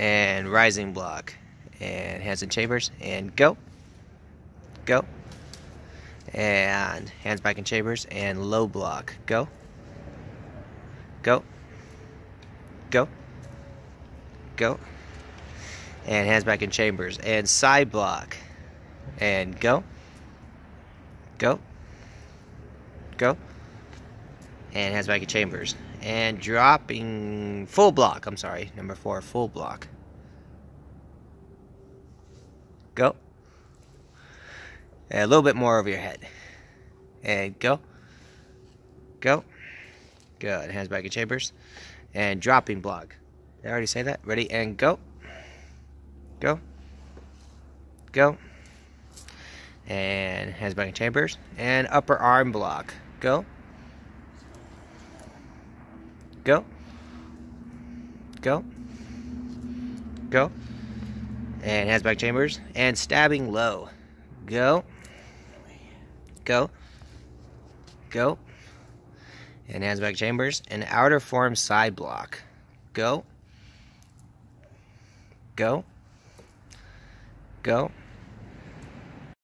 and rising block. And hands and chambers and go. Go. And hands back in chambers and low block. Go. Go. Go. Go. And hands back in chambers and side block. And go. Go. Go and hands back in chambers. And dropping full block I'm sorry number four full block. Go. And a little bit more over your head. And go. Go. Good hands back in chambers. And dropping block. Did I already say that? Ready and go. Go. Go. And hands back in chambers. And upper arm block. Go go. Go. Go. And hands back chambers. And stabbing low. Go. Go. Go. And hands back chambers. And outer form side block. Go. Go. Go